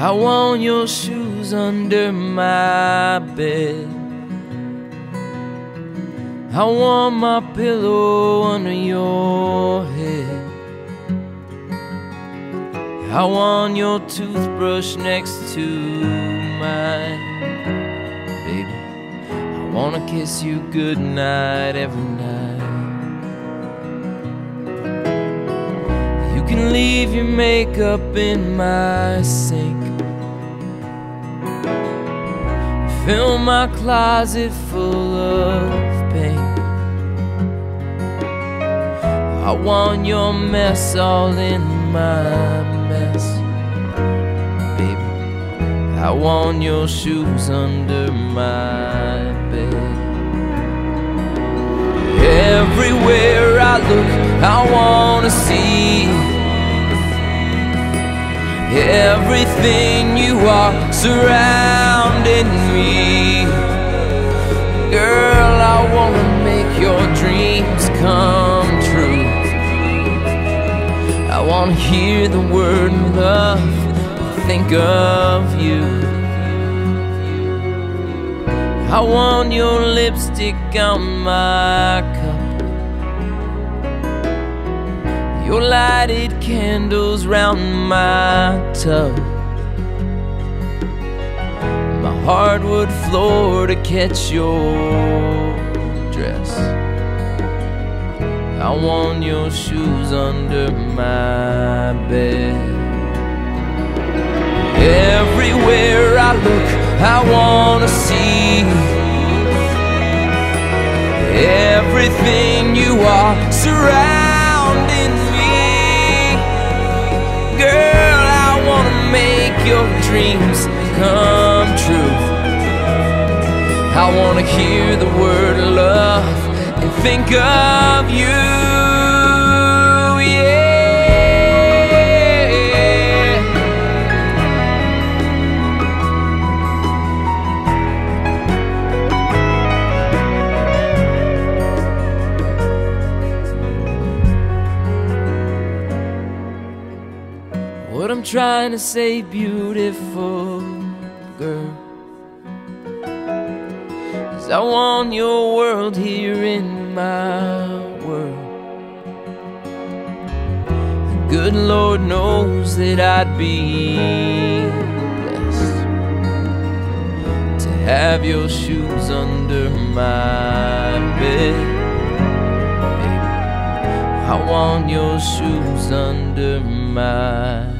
I want your shoes under my bed. I want my pillow under your head. I want your toothbrush next to mine. Baby, I wanna kiss you goodnight every night. You can leave your makeup in my sink. Fill my closet full of pain I want your mess all in my mess. Baby, I want your shoes under my bed. Everywhere I look, I wanna see everything you are surrounding wanna hear the word love, think of you. I want your lipstick on my cup. Your lighted candles round my tub. My hardwood floor to catch your dress. I want your shoes under my bed. Everywhere I look, I wanna see everything you are surrounding me. Girl, I wanna make your dreams come true. I wanna hear the word love think of you. What I'm trying to say, beautiful girl. Cause I want your world here in my world. Good Lord knows that I'd be blessed to have your shoes under my bed. I want your shoes under my